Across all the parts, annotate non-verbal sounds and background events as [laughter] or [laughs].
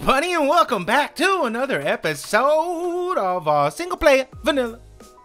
everybody, and welcome back to another episode of uh, single player vanilla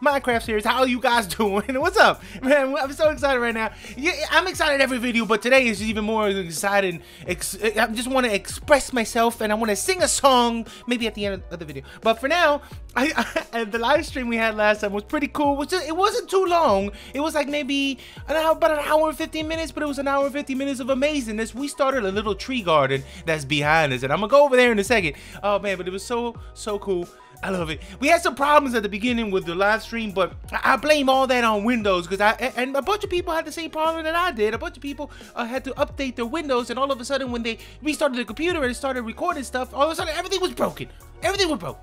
Minecraft series. How you guys [laughs] doing? What's up? Man, I'm so excited right now. Yeah, I'm excited every video, but today is even more excited. Eh, I just want to express myself and I want to sing a song maybe at the end of the video. But for now, [laughs] I, I the live stream we had last time was pretty cool. It, was just, it wasn't too long. It was like maybe an hour, about an hour and 15 minutes, but it was an hour and 50 minutes of amazingness. We started a little tree garden that's behind us, and I'm gonna go over there in a second. Oh man, but it was so, so cool. I love it. We had some problems at the beginning with the live stream, but I blame all that on Windows because I and a bunch of people had the same problem that I did. A bunch of people uh, had to update their Windows, and all of a sudden, when they restarted the computer and started recording stuff, all of a sudden everything was broken. Everything was broke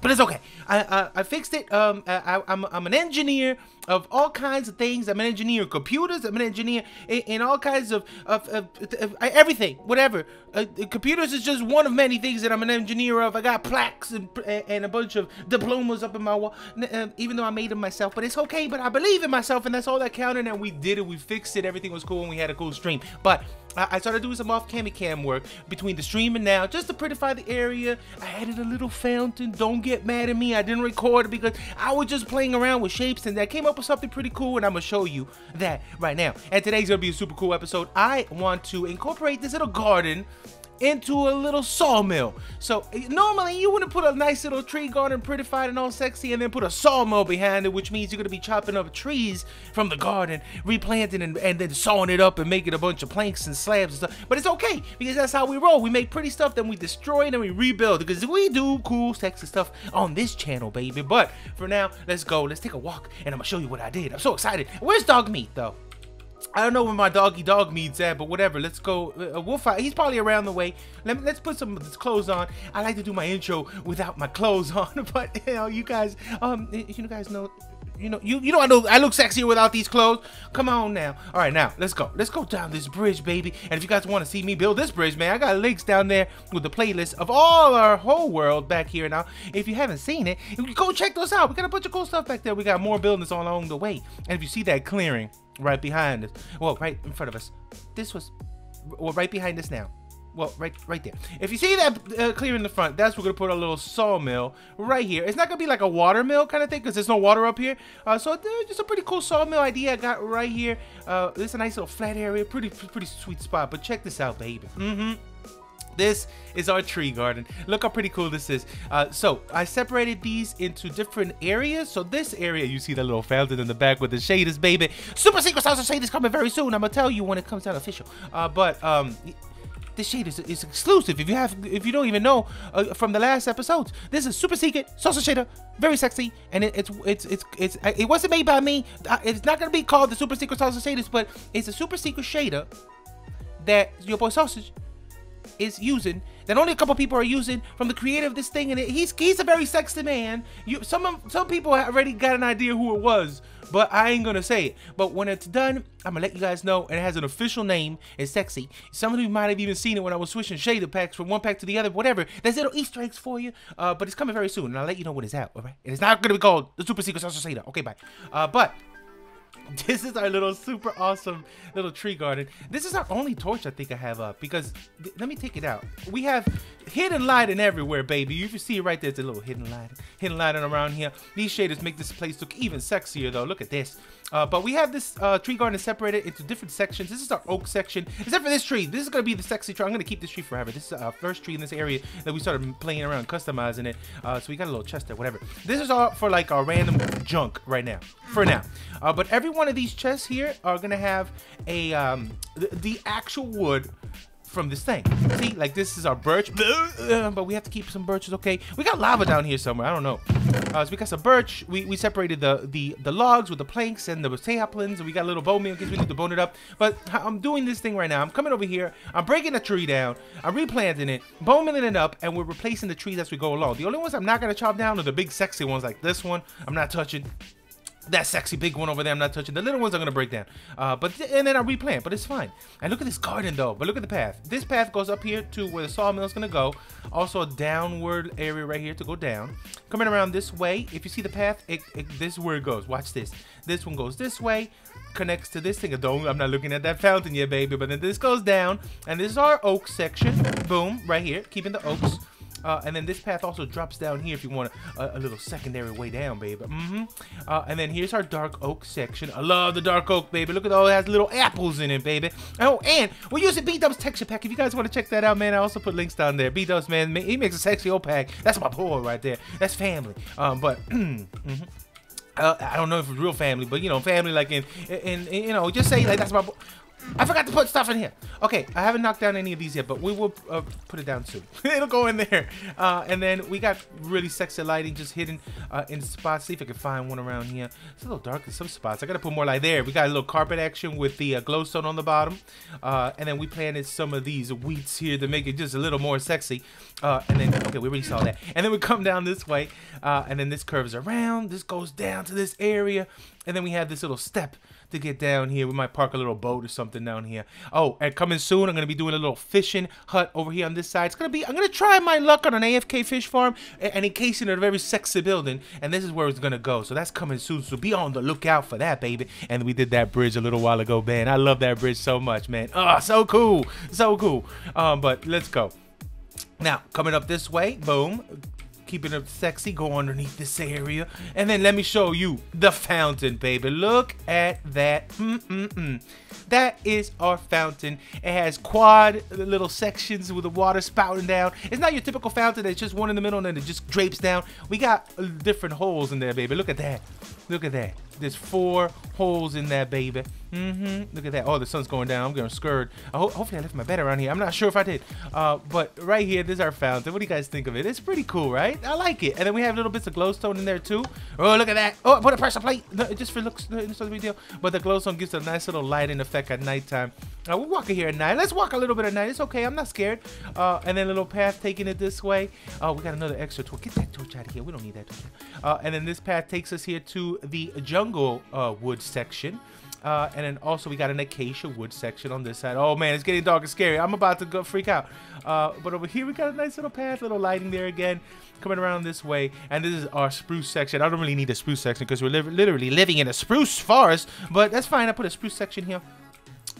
but it's okay. I I, I fixed it. Um, I, I'm I'm an engineer of all kinds of things. I'm an engineer computers. I'm an engineer in, in all kinds of of, of, of everything, whatever. Uh, computers is just one of many things that I'm an engineer of. I got plaques and and a bunch of diplomas up in my wall. Uh, even though I made them myself, but it's okay. But I believe in myself, and that's all that counted. And we did it. We fixed it. Everything was cool, and we had a cool stream. But I, started doing some off camera cam work between the stream and now just to prettify the area. I added a little fountain. Don't get mad at me. I didn't record it because I was just playing around with shapes and I came up with something pretty cool and I'm to show you that right now. And today's to be a super cool episode. I want to incorporate this little garden into a little sawmill. So normally you wouldn't put a nice little tree garden prettified and all sexy and then put a sawmill behind it, which means you're gonna be chopping up trees from the garden, replanting and, and then sawing it up and making a bunch of planks and slabs and stuff. But it's okay because that's how we roll. We make pretty stuff, then we destroy it and we rebuild because we do cool, sexy stuff on this channel, baby. But for now, let's go. Let's take a walk and I'm gonna show you what I did. I'm so excited. Where's dog meat though? I don't know where my doggy dog meets at, but whatever. Let's go. Uh, we'll find. He's probably around the way. Let Let's put some his clothes on. I like to do my intro without my clothes [laughs] on, but you know, you guys, um, you guys know, you know, you you know, I know I look sexier without these clothes. Come on now. All right, now let's go. Let's go down this bridge, baby. And if you guys want to see me build this bridge, man, I got links down there with the playlist of all our whole world back here now. If you haven't seen it, go check those out. We got a bunch of cool stuff back there. We got more buildings all along the way. And if you see that clearing right behind us. Well, right in front of us. This was, well, right behind us now. Well, right, right there. If you see that uh, clear in the front, that's we're gonna put a little sawmill right here. It's not gonna be like a water mill kind of thing because there's no water up here. Uh, so uh, just a pretty cool sawmill idea I got right here. Uh, this is a nice little flat area, pretty, pretty sweet spot. But check this out, baby. Mm-hmm. This is our tree garden. Look how pretty cool this is. Uh, so I separated these into different areas. So this area, you see the little fountain in the back with the shaders, baby. Super Secret Sauce shade is coming very soon. I'm gonna tell you when it comes out official. Uh, but um, this shade is, is exclusive. If you have, if you don't even know uh, from the last episodes, this is super secret salsa shader, very sexy, and it, it's it's it's it's it wasn't made by me. It's not gonna be called the super secret salsa shaders, but it's a super secret shader that your boy Sausage is using that only a couple people are using from the creator of this thing and it, he's he's a very sexy man you some of, some people already got an idea who it was but I ain't gonna say it. But when it's done I'm gonna let you guys know and it has an official name. It's sexy. Some of you might have even seen it when I was switching shader packs from one pack to the other whatever. There's little easter eggs for you uh, but it's coming very soon and I'll let you know when it's out all right? And it's not gonna be called the super secret sauce shader. Okay bye. Uh, but [laughs] this is our little super awesome little tree garden. This is our only torch I think I have up because let me take it out. We have hidden lighting everywhere, baby. You can see right there. It's a little hidden lighting, hidden lighting around here. These shaders make this place look even sexier though. Look at this. Uh, but we have this uh, tree garden separated into different sections. This is our oak section, except for this tree. This is gonna be the sexy tree. I'm gonna keep this tree forever. This is our first tree in this area that we started playing around, customizing it. Uh, so we got a little chest there, whatever. This is all for like our random junk right now, for now. Uh, but every one of these chests here are gonna have a um, the actual wood from this thing. See, like this is our birch, but we have to keep some birches, okay? We got lava down here somewhere, I don't know. Uh, so we got some birch, we, we separated the, the, the logs with the planks and the saplings, and we got a little bone meal in case we need to bone it up. But I'm doing this thing right now, I'm coming over here, I'm breaking a tree down, I'm replanting it, bone mealing it up, and we're replacing the trees as we go along. The only ones I'm not gonna chop down are the big sexy ones like this one, I'm not touching that sexy big one over there I'm not touching. The little ones are gonna break down. Uh, but and then I replant, but it's fine. And look at this garden though. But look at the path. This path goes up here to where the sawmill is gonna go. Also a downward area right here to go down. Coming around this way. If you see the path, it, it, this is where it goes. Watch this. This one goes this way. connects to this thing. I Don't, I'm not looking at that fountain yet, baby. But then this goes down, and this is our oak section. Boom, right here, keeping the oaks. Uh, and then this path also drops down here if you want a, a little secondary way down, baby. Mm-hmm. Uh, and then here's our dark oak section. I love the dark oak, baby. Look at all it has little apples in it, baby. Oh, and we're using B-Dub's texture pack. If you guys want to check that out, man, I also put links down there. B-Dub's, man, he makes a sexy old pack. That's my boy right there. That's family. Um, but, [clears throat] mm -hmm. Uh, I don't know if it's real family, but you know, family like in, in, in you know, just say like that's my. I forgot to put stuff in here. Okay, I haven't knocked down any of these yet, but we will uh, put it down soon. [laughs] It'll go in there. Uh, and then we got really sexy lighting just hidden uh, in spots. See if I can find one around here. It's a little dark in some spots. I gotta put more light there. We got a little carpet action with the uh, glowstone on the bottom. Uh, and then we planted some of these wheats here to make it just a little more sexy. Uh, and then, okay, we already saw that. And then we come down this way. and then this curves around. This goes down to this area. And then we have this little step to get down here. We might park a little boat or something down here. Oh, and coming soon, I'm to be doing a little fishing hut over here on this side. It's to be, I'm to try my luck on an AFK fish farm and encasing a very sexy building. And this is where it's to go. So that's coming soon. So be on the lookout for that, baby. And we did that bridge a little while ago, man. I love that bridge so much, man. Oh, so cool. So cool. Um, but let's go. Now, coming up this way, boom, keeping it sexy, go underneath this area. And then let me show you the fountain, baby. Look at that. Mm -mm -mm. That is our fountain. It has quad little sections with the water spouting down. It's not your typical fountain It's just one in the middle and then it just drapes down. We got different holes in there, baby. Look at that. Look at that. There's four holes in there, baby. Mm-hmm. Look at that. Oh, the sun's going down. I'm getting scared. Ho hopefully I left my bed around here. I'm not sure if I did. Uh, but right here, this is our fountain. What do you guys think of it? It's pretty cool, right? I like it. And then we have little bits of glowstone in there too. Oh, look at that. Oh, put a pressure plate. No, just for looks. No, it's not a big deal. But the glowstone gives a nice little lighting effect at nighttime. Uh, we're walking here at night. Let's walk a little bit at night. It's okay. I'm not scared. Uh, and then a little path taking it this way. Oh, we got another extra torch. Get that torch out of here. We don't need that torch. Uh, and then this path takes us here to the jungle uh, wood section. Uh, and then also we got an acacia wood section on this side. Oh man, it's getting dark and scary. I'm about to go freak out. Uh, but over here we got a nice little path, little lighting there again, coming around this way. And this is our spruce section. I don't really need a spruce section because we're li literally living in a spruce forest. But that's fine. I put a spruce section here.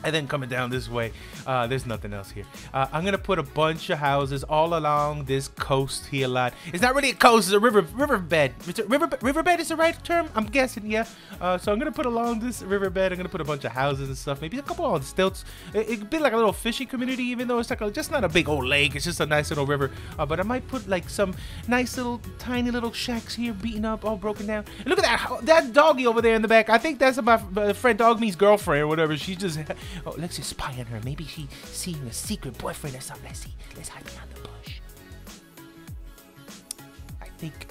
And then coming down this way, uh, there's nothing else here. Uh, I'm gonna put a bunch of houses all along this coast here. A lot. It's not really a coast; it's a river riverbed. River riverbed is the right term, I'm guessing. Yeah. Uh, so I'm gonna put along this riverbed. I'm gonna put a bunch of houses and stuff. Maybe a couple on stilts. It, would be like a little fishing community, even though it's like a, just not a big old lake. It's just a nice little river. Uh, but I might put like some nice little tiny little shacks here, beaten up, all broken down. And look at that that doggy over there in the back. I think that's my, friend dog meat's girlfriend or whatever. She just Oh, let's just spy on her. Maybe she's seeing a secret boyfriend or something. Let's see. Let's hide behind the bush. I think,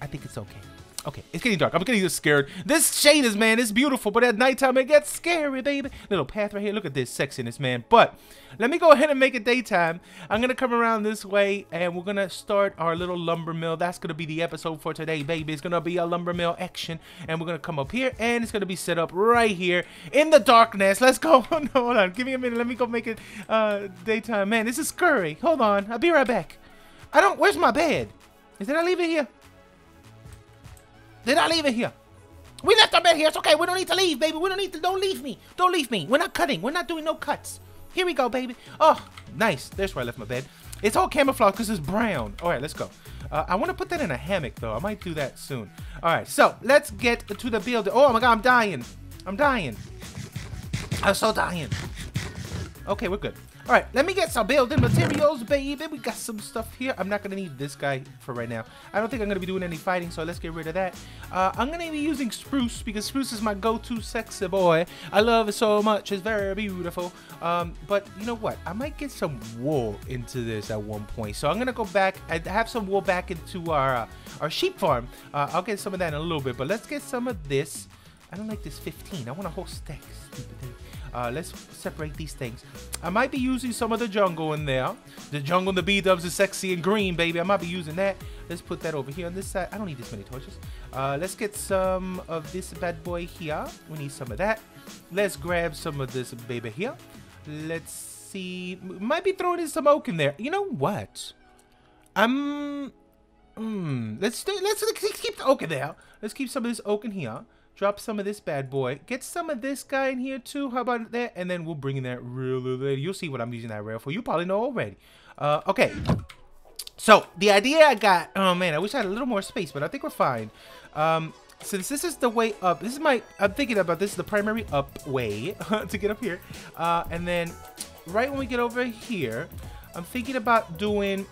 I think it's okay. Okay, it's getting dark. I'm getting scared. This shade is, man, it's beautiful, but at nighttime it gets scary, baby. Little path right here. Look at this sexiness, man. But let me go ahead and make it daytime. I'm going to come around this way, and we're going to start our little lumber mill. That's going to be the episode for today, baby. It's going to be a lumber mill action, and we're going to come up here, and it's going to be set up right here in the darkness. Let's go. [laughs] hold on. Give me a minute. Let me go make it uh, daytime. Man, this is scurry. Hold on. I'll be right back. I don't... Where's my bed? Is did I leave it here? Did I leave it here? We left our bed here. It's okay. We don't need to leave, baby. We don't need to. Don't leave me. Don't leave me. We're not cutting. We're not doing no cuts. Here we go, baby. Oh, nice. There's where I left my bed. It's all camouflage because it's brown. All right, let's go. Uh, I want to put that in a hammock, though. I might do that soon. All right, so let's get to the building. Oh, my God, I'm dying. I'm dying. I'm so dying. Okay, we're good. All right, let me get some building materials, baby. We got some stuff here. I'm not going to need this guy for right now. I don't think I'm going to be doing any fighting, so let's get rid of that. Uh, I'm going to be using spruce because spruce is my go-to sexy boy. I love it so much. It's very beautiful. Um, but you know what? I might get some wool into this at one point. So I'm going to go back. I have some wool back into our, uh, our sheep farm. Uh, I'll get some of that in a little bit, but let's get some of this. I don't like this 15. I want a whole stack. Stupid thing. Uh, let's separate these things. I might be using some of the jungle in there. The jungle and the B-dubs is sexy and green, baby. I might be using that. Let's put that over here on this side. I don't need this many torches. Uh, let's get some of this bad boy here. We need some of that. Let's grab some of this baby here. Let's see. Might be throwing in some oak in there. You know what? I'm... Hmm. Let's, let's, let's keep the oak in there. Let's keep some of this oak in here. Drop some of this bad boy. Get some of this guy in here too. How about that? And then we'll bring in that rail later. You'll see what I'm using that rail for. You probably know already. Uh, okay. So the idea I got, oh man, I wish I had a little more space, but I think we're fine. Um, since this is the way up, this is my, I'm thinking about this is the primary up way [laughs] to get up here. Uh, and then right when we get over here, I'm thinking about doing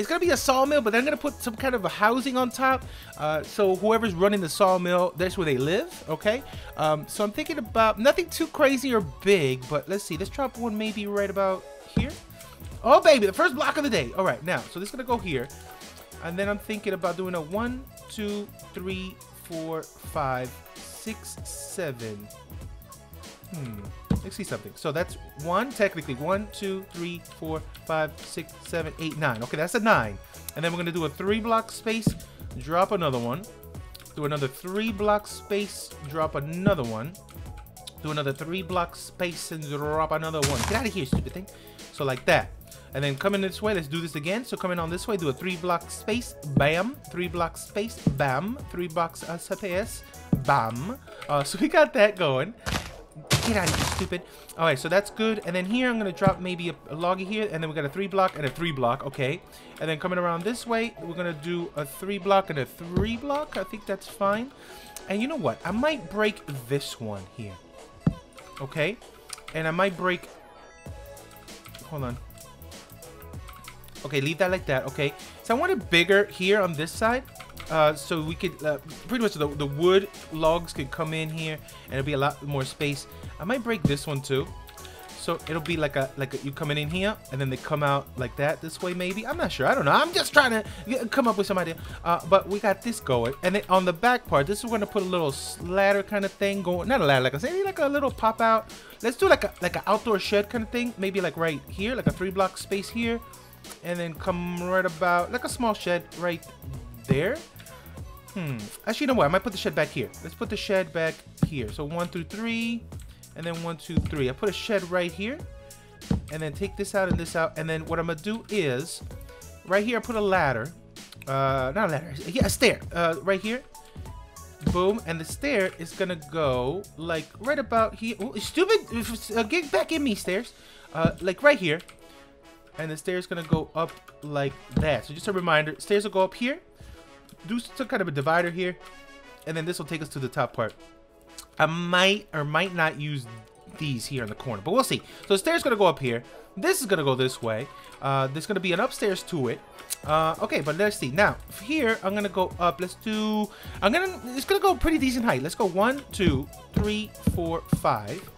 it's gonna be a sawmill, but they're gonna put some kind of a housing on top. Uh, so whoever's running the sawmill, that's where they live. Okay. Um, so I'm thinking about nothing too crazy or big, but let's see. Let's drop one maybe right about here. Oh baby, the first block of the day. All right, now so this is gonna go here, and then I'm thinking about doing a one, two, three, four, five, six, seven. Hmm. Let's see something. So that's one, technically. One, two, three, four, five, six, seven, eight, nine. Okay, that's a nine. And then we're gonna do a three block space, drop another one. Do another three block space, drop another one. Do another three block space and drop another one. Get out of here, stupid thing. So like that. And then coming this way, let's do this again. So coming on this way, do a three block space, bam, three block space, bam, three blocks uh, space, bam. Uh, [laughs] so we got that going. Get out of here, stupid. Alright, so that's good. And then here, I'm going to drop maybe a, a loggy here. And then we got a three block and a three block. Okay. And then coming around this way, we're going to do a three block and a three block. I think that's fine. And you know what? I might break this one here. Okay. And I might break... Hold on. Okay, leave that like that. Okay. So I want it bigger here on this side. Uh, so we could uh, pretty much the, the wood logs could come in here and it'll be a lot more space. I might break this one too. So it'll be like a like a, you coming in here and then they come out like that this way maybe. I'm not sure. I don't know. I'm just trying to get, come up with some idea. Uh, but we got this going. And then on the back part this is to put a little ladder kind of thing going not a ladder like I said like a little pop out. Let's do like a like an outdoor shed kind of thing maybe like right here like a three block space here. And then come right about like a small shed right there Hmm. Actually, you know what? I might put the shed back here. Let's put the shed back here. So one through three, and then one, two, three. I put a shed right here, and then take this out and this out. And then what I'm gonna do is, right here, I put a ladder. Uh, not a ladder. Yeah, a stair. Uh, right here. Boom, and the stair is gonna go like right about here. Stupid! Uh, get back in me, stairs. Uh, like right here, and the stairs gonna go up like that. So just a reminder, stairs will go up here do some kind of a divider here, and then this will take us to the top part. I might or might not use these here in the corner, but we'll see. So the stairs gonna go up here. This is gonna go this way. Uh, there's gonna be an upstairs to it. Uh, okay, but let's see. Now here I'm gonna go up. Let's do. I'm gonna. It's gonna go pretty decent height. Let's go one, two, three, four, five.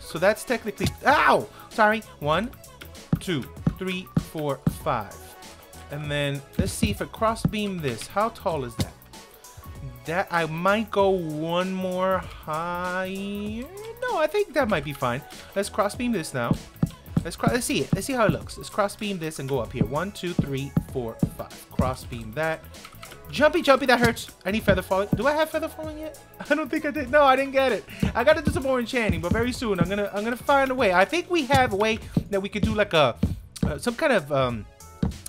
So that's technically. Ow! Sorry. One, two, three, four, five. And then let's see if I cross beam this. How tall is that? That I might go one more higher. No, I think that might be fine. Let's cross beam this now. Let's cross. Let's see it. Let's see how it looks. Let's cross beam this and go up here. One, two, three, four, five. Cross beam that. Jumpy, jumpy, that hurts. I need feather falling. Do I have feather falling yet? [laughs] I don't think I did. No, I didn't get it. I gotta do some more enchanting, but very soon I'm gonna I'm gonna find a way. I think we have a way that we could do like a uh, some kind of um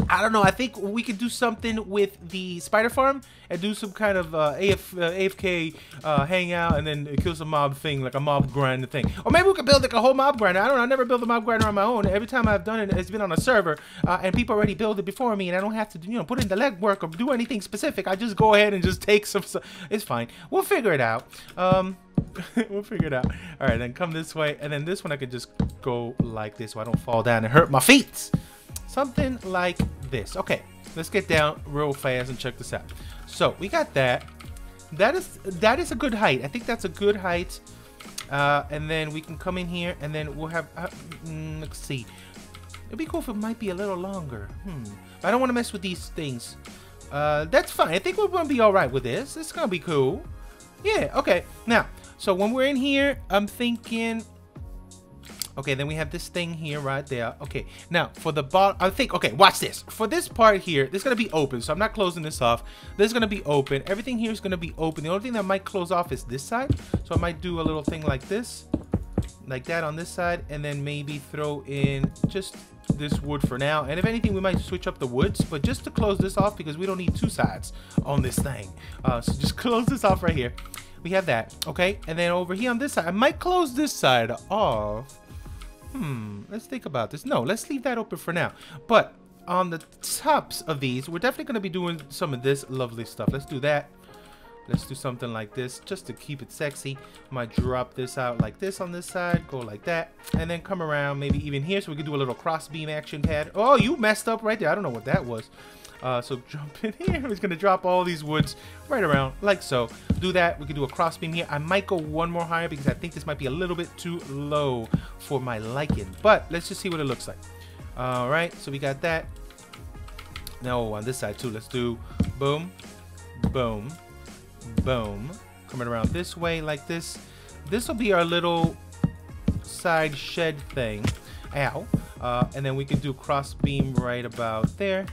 I don't know. I think we could do something with the spider farm and do some kind of uh, AF, uh, AFK uh, hangout and then kill some mob thing, like a mob grinder thing. Or maybe we could build like a whole mob grinder. I don't know. I never built a mob grinder on my own. Every time I've done it, it's been on a server uh, and people already build it before me and I don't have to, you know, put in the legwork or do anything specific. I just go ahead and just take some. It's fine. We'll figure it out. Um, [laughs] we'll figure it out. All right, then come this way, and then this one I could just go like this so I don't fall down and hurt my feet. Something like this. Okay, let's get down real fast and check this out. So we got that. That is that is a good height. I think that's a good height. Uh, and then we can come in here and then we'll have, uh, mm, let's see. It'd be cool if it might be a little longer. Hmm. I don't want to mess with these things. Uh, that's fine. I think we're going to be all right with this. It's going to be cool. Yeah, okay. Now, so when we're in here, I'm thinking Okay, then we have this thing here right there. Okay, now for the bottom, I think, okay, watch this. For this part here, this is gonna be open, so I'm not closing this off. This is gonna be open. Everything here is gonna be open. The only thing that might close off is this side. So I might do a little thing like this, like that on this side, and then maybe throw in just this wood for now. And if anything, we might switch up the woods. But just to close this off, because we don't need two sides on this thing. Uh, so just [laughs] close this off right here. We have that, okay? And then over here on this side, I might close this side off. Hmm, let's think about this. No, let's leave that open for now. But on the tops of these, we're definitely going to be doing some of this lovely stuff. Let's do that. Let's do something like this just to keep it sexy. Might drop this out like this on this side, go like that, and then come around maybe even here so we can do a little cross beam action pad. Oh, you messed up right there. I don't know what that was. Uh, so jump in here. It's going to drop all these woods right around like so. Do that. We can do a cross beam here. I might go one more higher because I think this might be a little bit too low for my liking. But let's just see what it looks like. All right. So we got that. Now on this side too. Let's do boom, boom, boom. Coming around this way like this. This will be our little side shed thing. Ow. Uh, and then we can do cross beam right about there.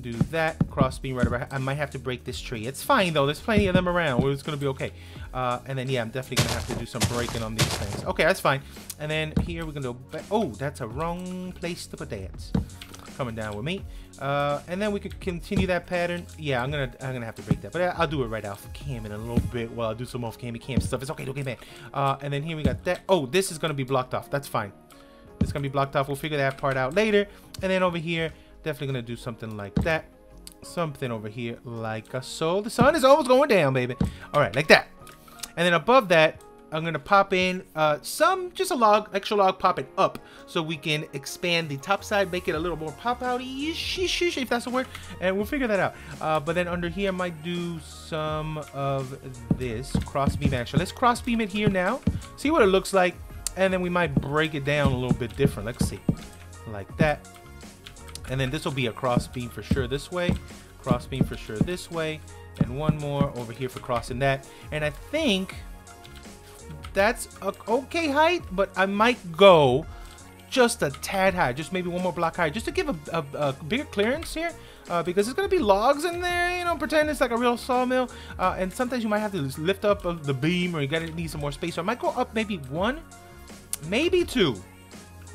Do that. Crossbeam right about. I might have to break this tree. It's fine though. There's plenty of them around. It's gonna be okay. Uh, and then yeah, I'm definitely gonna have to do some breaking on these things. Okay, that's fine. And then here we're gonna do. Oh, that's a wrong place to put that coming down with me. Uh, and then we could continue that pattern. Yeah, I'm gonna I'm gonna have to break that, but I'll do it right off cam in a little bit while I do some off cam cam stuff. It's okay, okay, man. Uh, and then here we got that. Oh, this is gonna be blocked off. That's fine. It's gonna be blocked off. We'll figure that part out later. And then over here, definitely gonna do something like that. Something over here like a so. The sun is almost going down, baby. All right, like that. And then above that, I'm gonna pop in uh, some, just a log, extra log, pop it up so we can expand the top side, make it a little more pop out if that's the word, and we'll figure that out. Uh, but then under here, I might do some of this cross beam action. Let's cross beam it here now, see what it looks like, and then we might break it down a little bit different. Let's see, like that. And then this will be a cross beam for sure this way, cross beam for sure this way, and one more over here for crossing that. And I think that's a okay height, but I might go just a tad high, just maybe one more block high, just to give a, a, a bigger clearance here. Uh, because there's gonna be logs in there, you know, pretend it's like a real sawmill. Uh, and sometimes you might have to lift up the beam or you gotta need some more space. So I might go up maybe one, maybe two.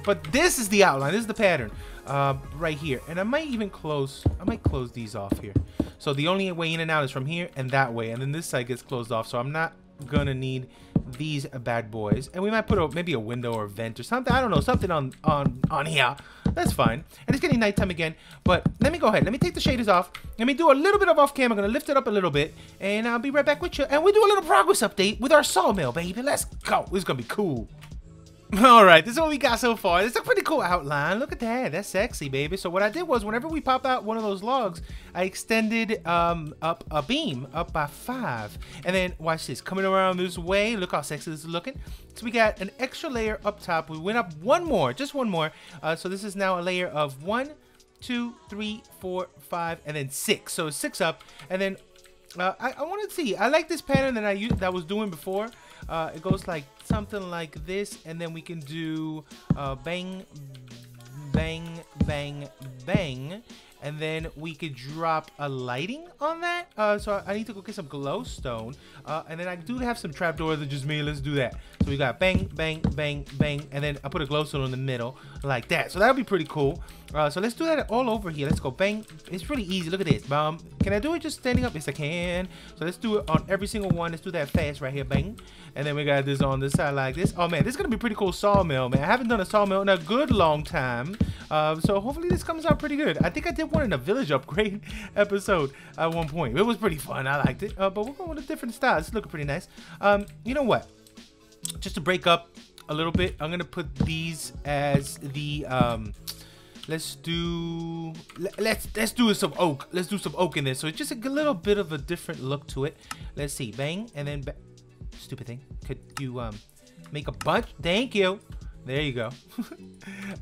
But this is the outline, this is the pattern uh, right here. And I might even close, I might close these off here. So the only way in and out is from here and that way. And then this side gets closed off. So I'm not gonna need these bad boys. And we might put a, maybe a window or vent or something. I don't know something on on on here. That's fine. And it's getting nighttime again. But let me go ahead. Let me take the shaders off. Let me do a little bit of off cam i'm gonna lift it up a little bit. And i'll be right back with you. And we do a little progress update with our sawmill baby. Let's go. This is gonna be cool [laughs] all right, this is what we got so far. It's a pretty cool outline. Look at that. That's sexy, baby. So what I did was whenever we pop out one of those logs, I extended um, up a beam up by five. And then watch this. Coming around this way. Look how sexy this is looking. So we got an extra layer up top. We went up one more, just one more. Uh, so this is now a layer of one, two, three, four, five, and then six. So six up. And then uh, I, I want to see. I like this pattern that I used, that I was doing before. Uh, it goes like something like this, and then we can do uh, bang, bang, bang, bang, and then we could drop a lighting on that. Uh, so I need to go get some glowstone, uh, and then I do have some trapdoors that just me. Let's do that. So we got bang, bang, bang, bang, and then I put a glowstone in the middle like that. So that'll be pretty cool. Uh, so let's do that all over here. Let's go bang. It's really easy. Look at this. Um, can I do it just standing up? Yes, I can. So let's do it on every single one. Let's do that fast right here. Bang. And then we got this on this side like this. Oh, man. This is going to be pretty cool sawmill, man. I haven't done a sawmill in a good long time. Uh, so hopefully this comes out pretty good. I think I did one in a village [laughs] upgrade episode at one point. It was pretty fun. I liked it. Uh, but we're going with a different style. It's looking pretty nice. Um, you know what? Just to break up a little bit, I'm to put these as the... Um, let's do let's let's do some oak let's do some oak in this so it's just a little bit of a different look to it. Let's see bang and then stupid thing. Could you um make a bunch thank you there you go.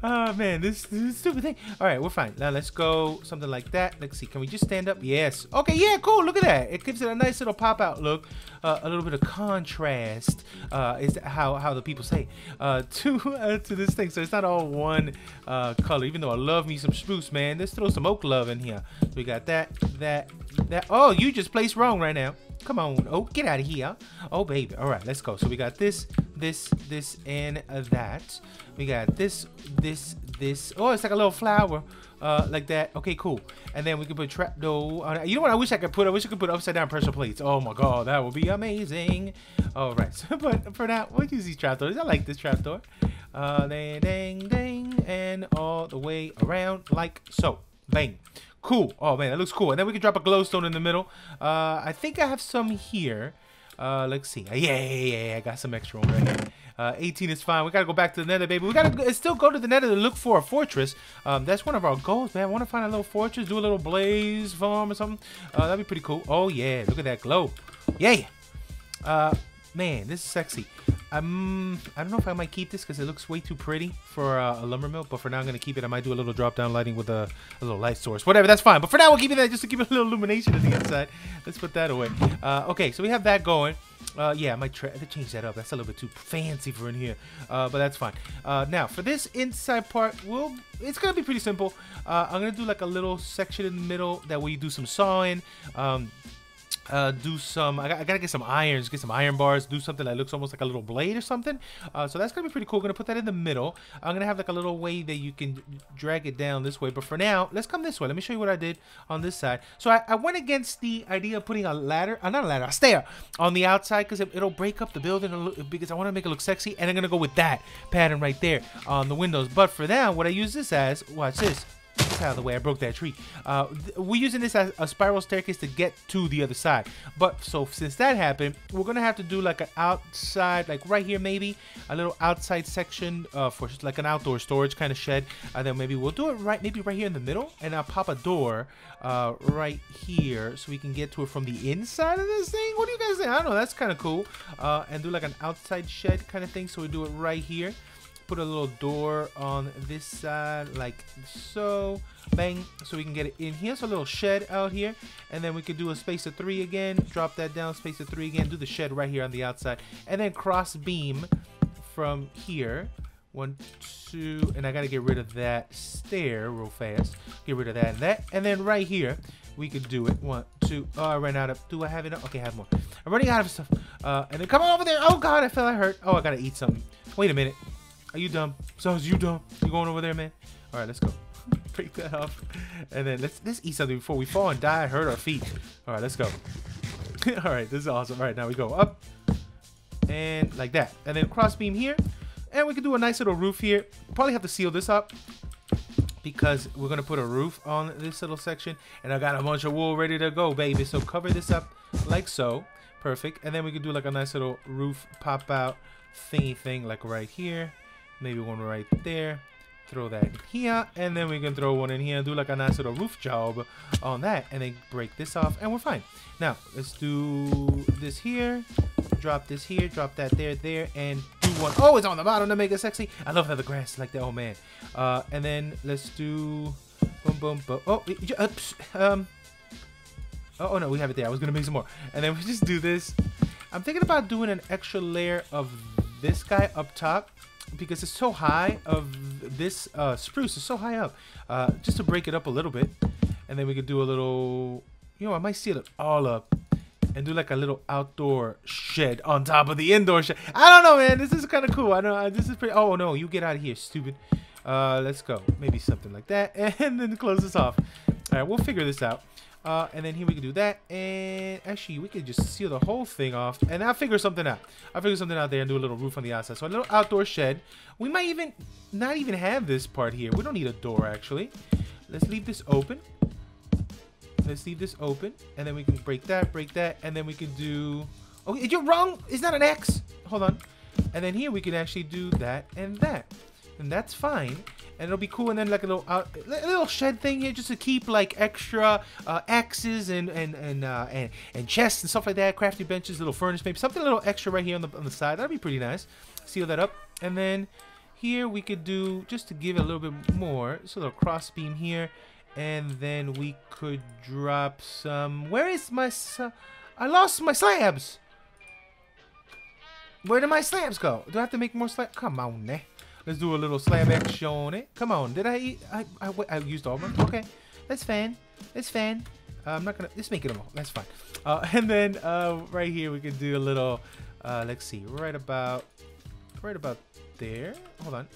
oh [laughs] man, this, this stupid thing. All right, we're fine. Now let's go something like that. Let's see. Can we just stand up? Yes. Okay, yeah, cool. Look at that. It gives it a nice little pop out look. Uh, a little bit of contrast uh, is how how the people say uh, [laughs] to uh, to this thing. So it's not all one uh, color. Even though I love me some spruce, man. Let's throw some oak love in here. We got that, that, that. Oh, you just placed wrong right now. Come on. Oh, get out of here. Oh, baby. All right, let's go. So we got this, this, this, and that. We got this, this, this. Oh, it's like a little flower. Uh, like that. Okay, cool. And then we can put trapdoor on it. You know what I wish I could put? I wish I could put upside down pressure plates. Oh my god, that would be amazing. All right, [laughs] so, but for now, we'll use these trapdoors. I like this trapdoor. Uh, dang, dang, dang, and all the way around like so. Bang. Cool. Oh man, that looks cool. And then we can drop a glowstone in the middle. Uh, I think I have some here. Uh, let's see. Yeah, yeah, yeah. I got some extra right here. Uh, 18 is fine. We gotta go back to the nether, baby. We gotta still go to the nether to look for a fortress. Um, that's one of our goals, man. I want to find a little fortress, do a little blaze farm or something. Uh, that'd be pretty cool. Oh, yeah. Look at that glow. Yeah. Uh, man, this is sexy. Um, I don't know if I might keep this because it looks way too pretty for uh, a lumber mill. But for now, I'm gonna keep it. I might do a little drop down lighting with a, a, little light source. Whatever, that's fine. But for now, we'll keep it there just to keep a little illumination on the inside. Let's put that away. Uh, okay, so we have that going. Uh, yeah, I might try to change that up. That's a little bit too fancy for in here, uh, but that's fine. Uh, now, for this inside part, we'll, it's going to be pretty simple. Uh, I'm going to do like a little section in the middle that way you do some sawing. Um, uh, do some, I, I, gotta get some irons, get some iron bars, do something that looks almost like a little blade or something. Uh, so that's gonna be pretty cool. Gonna put that in the middle. I'm gonna have like a little way that you can drag it down this way. But for now, let's come this way. Let me show you what I did on this side. So I, I went against the idea of putting a ladder, uh, not a ladder, a stair on the outside because it, will break up the building because I want to make it look sexy. And I'm gonna go with that pattern right there on the windows. But for now, what I use this as, watch this out of the way. I broke that tree. Uh, we're using this as a spiral staircase to get to the other side. But so since that happened, we're gonna have to do like an outside, like right here maybe, a little outside section uh, for like an outdoor storage kind of shed. And then maybe we'll do it right, maybe right here in the middle, and I'll pop a door uh, right here so we can get to it from the inside of this thing. What do you guys think? I don't know. That's kind of cool. Uh, and do like an outside shed kind of thing. So we do it right here put a little door on this side like so. Bang. So we can get it in here. So a little shed out here. And then we could do a space of three again. Drop that down. Space of three again. Do the shed right here on the outside. And then cross beam from here. One two. And I gotta get rid of that stair real fast. Get rid of that and that. And then right here we could do it. One two. Oh I ran out of do I have enough? Okay I have more. I'm running out of stuff. Uh and then come on over there. Oh god I felt I hurt. Oh I gotta eat something. Wait a minute are you dumb? So is you dumb? You going over there, man? All right, let's go. [laughs] Break that off, and then let's let's eat something before we fall and die, hurt our feet. All right, let's go. [laughs] All right, this is awesome. All right, now we go up and like that, and then cross beam here, and we can do a nice little roof here. Probably have to seal this up because we're gonna put a roof on this little section, and I got a bunch of wool ready to go, baby. So cover this up like so, perfect, and then we can do like a nice little roof pop out thingy thing, like right here maybe one right there. Throw that in here and then we can throw one in here and do like a nice little roof job on that and then break this off and we're fine. Now let's do this here drop this here drop that there there and do one. Oh it's on the bottom to make it sexy. I love how the grass like that oh man. Uh and then let's do boom boom boom. Oh um oh, oh no we have it there. I was gonna make some more. And then we just do this. I'm thinking about doing an extra layer of this guy up top because it's so high of this uh, spruce is so high up. Uh, just to break it up a little bit and then we could do a little you know I might seal it all up and do like a little outdoor shed on top of the indoor shed. I don't know man this is kind of cool. I know this is pretty oh no you get out of here stupid. Uh, let's go. Maybe something like that [laughs] and then close this off. All right we'll figure this out uh, and then here we can do that. And actually, we could just seal the whole thing off. And I'll figure something out. I'll figure something out there and do a little roof on the outside. So a little outdoor shed. We might even not even have this part here. We don't need a door, actually. Let's leave this open. Let's leave this open. And then we can break that, break that. And then we can do... Oh, you're wrong. It's not an X. Hold on. And then here we can actually do that and that. And that's fine and it'll be cool. And then like a little uh, a little shed thing here just to keep like extra uh, axes and and and, uh, and and chests and stuff like that. Crafty benches, little furnace, maybe something a little extra right here on the on the side. That'd be pretty nice. Seal that up, and then here we could do just to give it a little bit more. Just a little cross beam here, and then we could drop some. Where is my? I lost my slabs. Where did my slabs go? Do I have to make more slabs? Come on, man. Let's do a little slab action on it. Come on. Did I eat? I, I, I used all of them. Okay. That's fine. That's fine. Uh, I'm not gonna. Let's make it all, That's fine. Uh, [laughs] and then uh, right here we can do a little. Uh, let's see. Right about. Right about there. Hold on.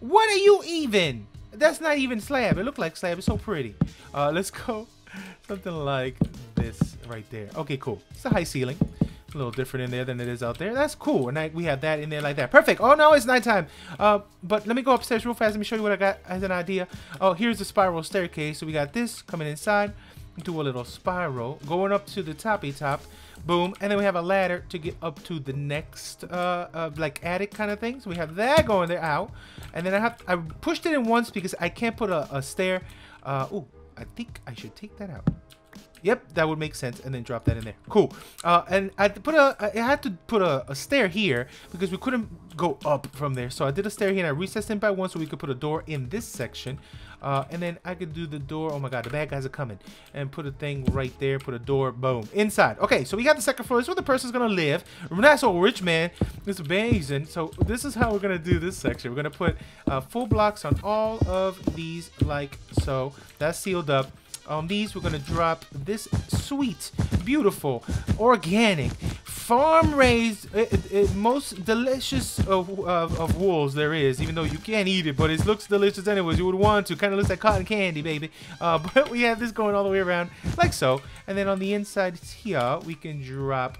What are you even? That's not even slab. It looked like slab. It's so pretty. Uh, let's go [laughs] something like this right there. Okay, cool. It's a high ceiling. A little different in there than it is out there. That's cool. And I, we have that in there like that. Perfect. Oh, no, it's nighttime. Uh, but let me go upstairs real fast. Let me show you what I got as an idea. Oh, here's the spiral staircase. So we got this coming inside. Do a little spiral. Going up to the toppy top. Boom. And then we have a ladder to get up to the next, uh, uh, like attic kind of thing. So we have that going there out. And then I have, I pushed it in once because I can't put a, a stair. Uh, oh, I think I should take that out. Yep, that would make sense, and then drop that in there. Cool. Uh, and I put a, I had to put a, a, stair here because we couldn't go up from there. So I did a stair here, and I recessed it by one so we could put a door in this section. Uh, and then I could do the door. Oh my god, the bad guys are coming. And put a thing right there. Put a door. Boom. Inside. Okay, so we got the second floor. This is where the person's gonna live. That's so rich, man. It's amazing. So this is how we're gonna do this section. We're gonna put uh, full blocks on all of these, like so. That's sealed up on these we're gonna drop this sweet beautiful organic farm raised uh, uh, most delicious of, of, of, there is even though you can't eat it but it looks delicious anyways. You would want to. Kind of looks like cotton candy baby. Uh, [laughs] but we have this going all the way around like so. And then on the inside here we can drop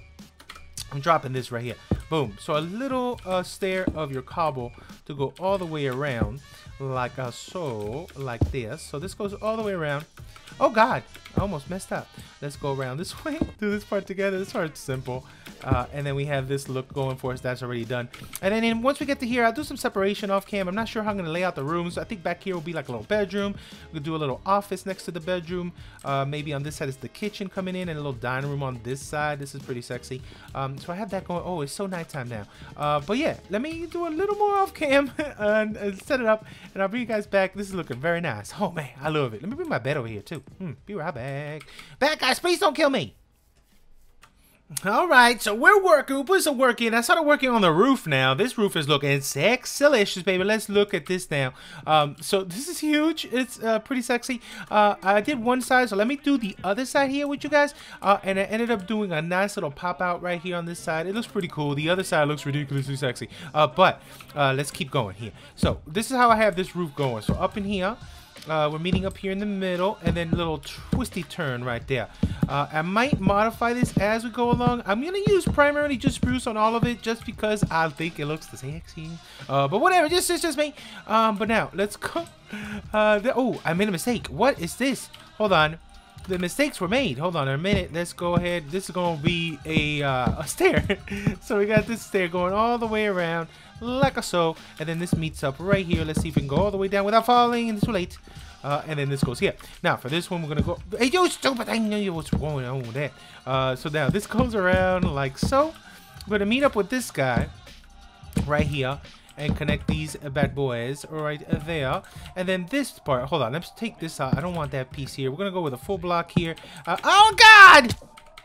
I'm dropping this right here. Boom. So a little uh, stair of your cobble to go all the way around like uh, so like this. So this goes all the way around Oh God, I almost messed up. Let's go around this [laughs] way, do this part together. This part's simple. Uh, and then we have this look going for us. That's already done. And then in, once we get to here, I'll do some separation off cam. I'm not sure how I'm going to lay out the rooms. I think back here will be like a little bedroom. We'll do a little office next to the bedroom. Uh, maybe on this side is the kitchen coming in and a little dining room on this side. This is pretty sexy. Um, so I have that going. Oh, it's so nighttime now. Uh, but yeah, let me do a little more off cam [laughs] and, and, set it up. And I'll bring you guys back. This is looking very nice. Oh man, I love it. Let me bring my bed over here too. Hmm, be right back. Back guys, please don't kill me. All right, so we're working. We're some work in. I started working on the roof now. This roof is looking sexy, baby. Let's look at this now. Um, so this is huge. It's uh, pretty sexy. Uh, I did one side, so let me do the other side here with you guys. Uh, and I ended up doing a nice little pop out right here on this side. It looks pretty cool. The other side looks ridiculously sexy. Uh, but uh, let's keep going here. So this is how I have this roof going. So up in here, uh, we're meeting up here in the middle, and then little twisty turn right there. Uh, I might modify this as we go along. I'm going to use primarily just spruce on all of it, just because I think it looks the sexy. Uh, but whatever, just, it's just me. Um, but now, let's go. Uh, oh, I made a mistake. What is this? Hold on the mistakes were made. Hold on a minute. Let's go ahead. This is going to be a, uh, [laughs] a stair. so we got this stair going all the way around like so. And then this meets up right here. Let's see if we can go all the way down without falling. And it's too late. Uh, and then this goes here. Now, for this one, we're going to go... Hey, you stupid! I know you what's going on with that. Uh, so now, this goes around like so. We're going to meet up with this guy right here and connect these bad boys right there. And then this part, hold on, let's take this out. I don't want that piece here. We're going to go with a full block here. Uh, oh, God!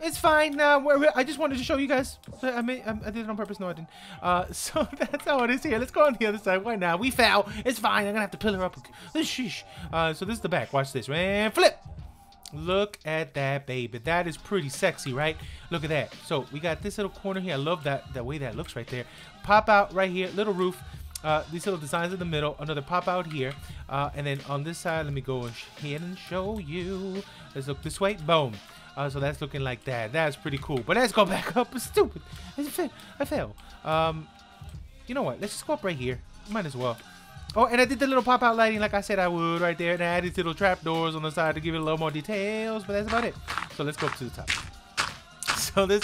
It's fine. Uh, I just wanted to show you guys. I mean, I did it on purpose. No, I didn't. Uh, [laughs] so that's how it is here. Let's go on the other side. Why now? We fell. It's fine. I'm gonna have to pillar up. Sheesh. Uh, so this is the back. Watch this. Man, flip. Look at that, baby. That is pretty sexy, right? Look at that. So we got this little corner here. I love that the way that looks right there. Pop out right here. Little roof. Uh, these little designs in the middle. Another pop out here. Uh, and then on this side, let me go ahead and show you. Let's look this way. Boom. Uh, so that's looking like that. That's pretty cool. But let's go [laughs] back up. It's stupid. I fell. Um, you know what? Let's just go up right here. Might as well. Oh, and I did the little pop-out lighting like I said I would right there. And I added little trap doors on the side to give it a little more details. But that's about it. So let's go up to the top. [laughs] So this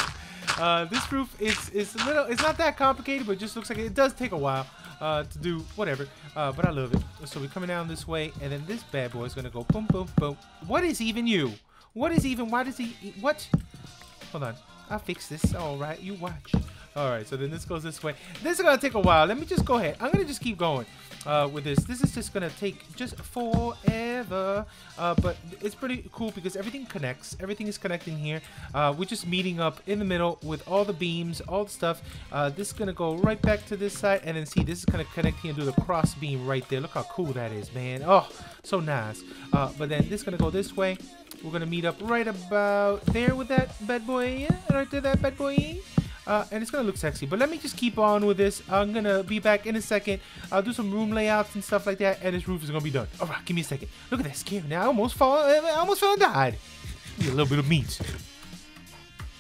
uh, this roof is, is a little, it's not that complicated, but just looks like it, it does take a while uh, to do whatever. Uh, but I love it. So we're coming down this way, and then this bad boy is going to go boom, boom, boom. What is even you? What is even, why does he, what? Hold on, I'll fix this. All right, you watch. All right, so then this goes this way. This is gonna take a while. Let me just go ahead. I'm gonna just keep going uh, with this. This is just gonna take just forever, uh, but it's pretty cool because everything connects. Everything is connecting here. Uh, we're just meeting up in the middle with all the beams, all the stuff. Uh, this is gonna go right back to this side, and then see this is gonna connect here and do the cross beam right there. Look how cool that is, man. Oh, so nice. Uh, but then this is gonna go this way. We're gonna meet up right about there with that bad boy, right there, that bad boy. Uh, and it's gonna look sexy. But let me just keep on with this. I'm gonna be back in a second. I'll do some room layouts and stuff like that, and this roof is gonna be done. All right, give me a second. Look at that scare. Now I almost fall. I almost fell and died. [laughs] Need a little bit of meat.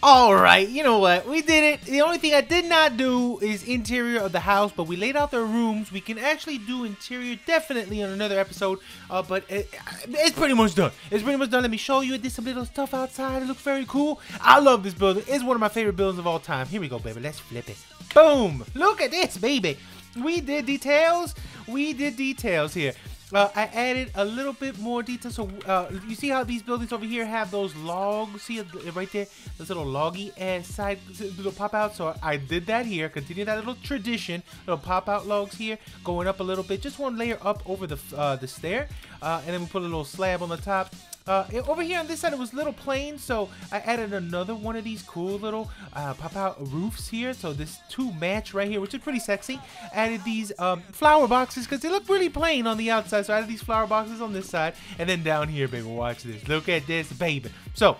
Alright, you know what? We did it. The only thing I did not do is interior of the house, but we laid out the rooms. We can actually do interior definitely on another episode, uh, but it, it's pretty much done. It's pretty much done. Let me show you. I did some little stuff outside. It looks very cool. I love this building. It's one of my favorite buildings of all time. Here we go, baby. Let's flip it. Boom! Look at this, baby. We did details. We did details here. Uh, I added a little bit more detail. So uh, you see how these buildings over here have those logs? See right there? Those little loggy and side little pop out. So I did that here. Continue that little tradition. Little pop out logs here, going up a little bit. Just one layer up over the uh, the stair, uh, and then we put a little slab on the top. Uh, over here on this side, it was little plain, so I added another one of these cool little uh, pop-out roofs here. So this two match right here, which is pretty sexy. Added these um, flower boxes because they look really plain on the outside. So I added these flower boxes on this side, and then down here, baby, watch this. Look at this, baby. So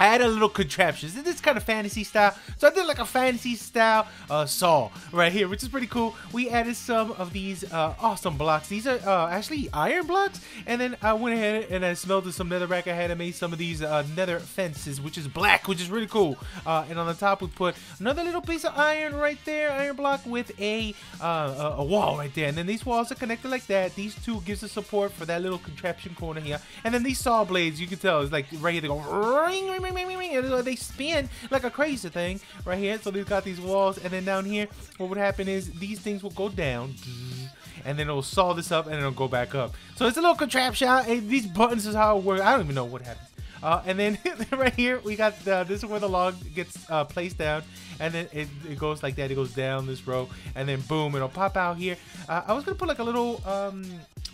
I added a little contraptions. This is kind of fantasy style. So I did like a fantasy style uh, saw right here, which is pretty cool. We added some of these uh, awesome blocks. These are uh, actually iron blocks. And then I went ahead and I smelted some netherrack. I had and made some of these uh, nether fences, which is black, which is really cool. Uh, and on the top, we put another little piece of iron right there, iron block with a, uh, a wall right there. And then these walls are connected like that. These two gives us support for that little contraption corner here. And then these saw blades, you can tell, it's like right here, they go ring, ring, ring, ring, ring, and uh, they spin like a crazy thing right here. So they've got these walls, and then down here, what would happen is these things will go down, [sniffs] and then it'll saw this up, and it'll go back up. So it's a little contraption. These buttons is how it works. I don't even know what happens. Uh, and [laughs] then right here we got the, this is where the log gets uh, placed down and then it, it goes like that it goes down this row and then boom it'll pop out here uh, I was gonna put like a little um,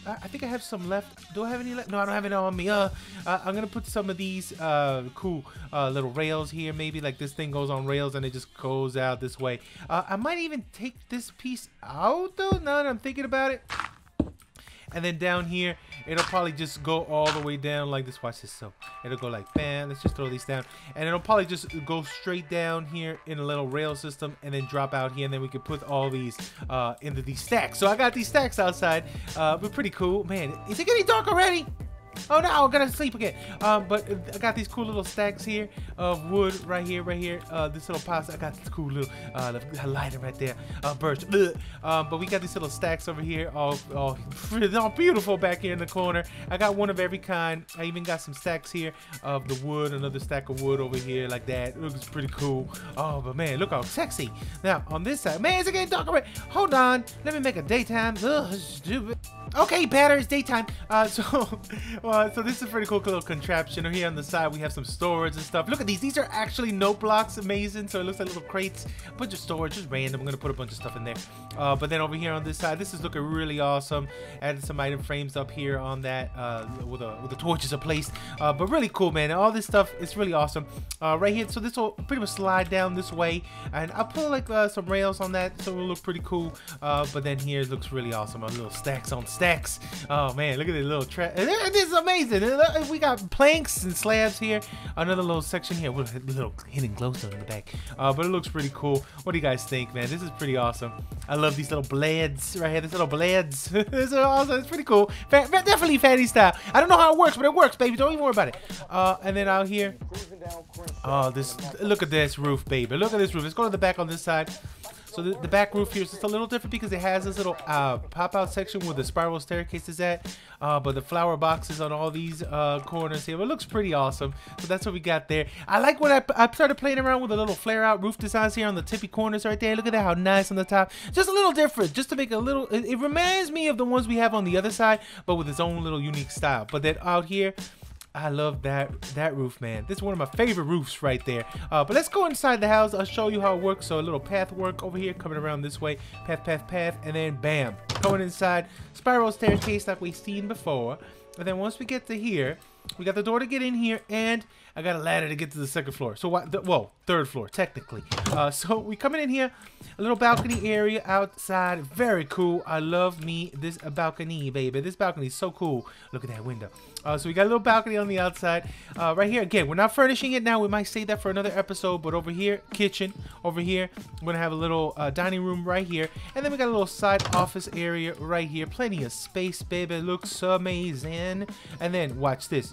I think I have some left. Do I have any left? No, I don't have any on me. Uh, uh I'm gonna put some of these uh, cool uh, little rails here. Maybe like this thing goes on rails and it just goes out this way. I might even take this piece out though. Now that I'm thinking about it and then down here it'll probably just go all the way down like this. Watch this. So it'll go like bam let's just throw these down. And it'll probably just go straight down here in a little rail system and then drop out here. And then we can put all these uh, into these stacks. So I got these stacks outside. Uh, but pretty cool. Man is it getting dark already Oh no, I gotta sleep again. Um, but I got these cool little stacks here of wood right here, right here. Uh, this little pots. I got this cool little uh, lighter right there. Uh, birch. Um, but we got these little stacks over here, all, all, [laughs] all beautiful back here in the corner. I got one of every kind. I even got some stacks here of the wood. Another stack of wood over here, like that. It looks pretty cool. Oh, but man, look how sexy. Now on this side, man, it's getting dark already. Hold on, let me make a daytime. Ugh, stupid. Okay, better. It's daytime. Uh, [laughs] so. Uh, so this is a pretty cool little contraption. Here on the side, we have some storage and stuff. Look at these. These are actually note blocks. Amazing. So it looks like little crates. A bunch of storage. Just random. I'm going to put a bunch of stuff in there. Uh, but then over here on this side, this is looking really awesome. Added some item frames up here on that uh, where, the, where the torches are placed. Uh, but really cool, man. all this stuff is really awesome. Uh, right here. So this will pretty much slide down this way. And I'll put like uh, some rails on that. So it'll look pretty cool. but then here it looks really awesome. A little stacks on stacks. Oh, man. Look at this little is amazing. We got planks and slabs here. Another little section here with a little hidden glowstone in the back. Uh, but it looks pretty cool. What do you guys think, man? This is pretty awesome. I love these little blades right here. These little blades. [laughs] this is awesome. It's pretty cool. Fa definitely fatty style. I don't know how it works, but it works, baby. Don't even worry about it. Uh, and then out here. Oh, this. Look at this roof, baby. Look at this roof. Let's go to the back on this side. So the, the, back roof here is just a little different because it has this little uh, pop-out section where the spiral staircase is at. Uh, but the flower boxes on all these uh, corners here. It looks pretty awesome. So that's what we got there. I like when I, I started playing around with the little flare-out roof designs here on the tippy corners right there. Look at that, how nice on the top. Just a little different, just to make a little... It, it reminds me of the ones we have on the other side, but with its own little unique style. But then out here... I love that that roof, man. This is one of my favorite roofs right there. Uh, but let's go inside the house. I'll show you how it works. So a little path work over here, coming around this way. Path, path, path, and then bam. Going inside. Spiral staircase like we've seen before. And then once we get to here, we got the door to get in here, and I got a ladder to get to the second floor. So, what? Whoa, third floor, technically. Uh, so, we coming in here, a little balcony area outside. Very cool. I love me this balcony, baby. This balcony is so cool. Look at that window. Uh, so we got a little balcony on the outside. Uh, right here, again, we're not furnishing it now. We might save that for another episode. But over here, kitchen. Over here, we're to have a little uh, dining room right here. And then we got a little side office area right here. Plenty of space, baby. Looks amazing. And then, watch this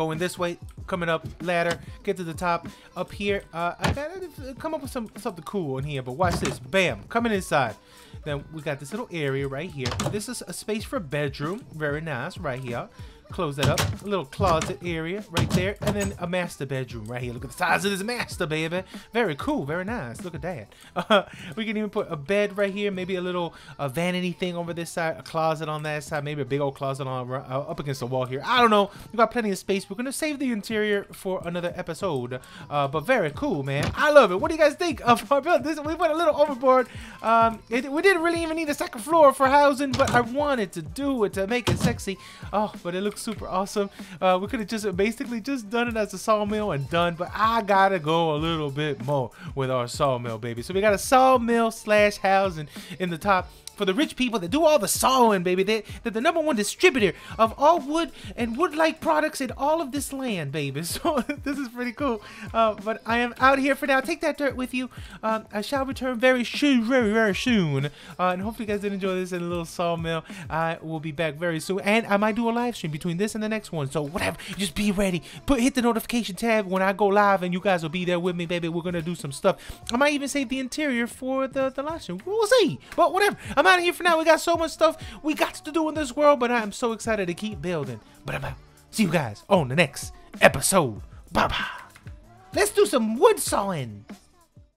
going this way, coming up ladder, get to the top. Up here, uh, I gotta come up with some something cool in here. But watch this, bam, coming inside. Then we got this little area right here. This is a space for bedroom, very nice, right here. Close that up. A little closet area right there. And then a master bedroom right here. Look at the size of this master, baby. Very cool. Very nice. Look at that. Uh, [laughs] we can even put a bed right here. Maybe a little vanity thing over this side. A closet on that side. Maybe a big old closet on uh, up against the wall here. I don't know. We got plenty of space. We're going to save the interior for another episode. Uh, but very cool, man. I love it. What do you guys think of [laughs] our build? This, we went a little overboard. Um, it, we didn't really even need a second floor for housing, but I wanted to do it to make it sexy. Oh, but it looks super awesome. Uh, we could have just basically just done it as a sawmill and done, but I gotta go a little bit more with our sawmill, baby. So we got a sawmill slash housing in the top for the rich people that do all the sawing, baby. They, they're the number one distributor of all wood and wood-like products in all of this land, baby. [laughs] So this is pretty cool. Uh, but I am out here for now. Take that dirt with you. Um, I shall return very soon, very, very soon. Uh, and hopefully you guys did enjoy this in a little sawmill. I will be back very soon. And I might do a live stream between this and the next one. So whatever, just be ready. Put Hit the notification tab when I go live and you guys will be there with me, baby. We're going to do some stuff. I might even save the interior for the, the live stream. We'll see. But whatever. I'm out of here for now. We got so much stuff we got to do in this world, but I'm so excited to keep building. But I'm out. See you guys on the next episode. Bye bye. Let's do some wood sawing.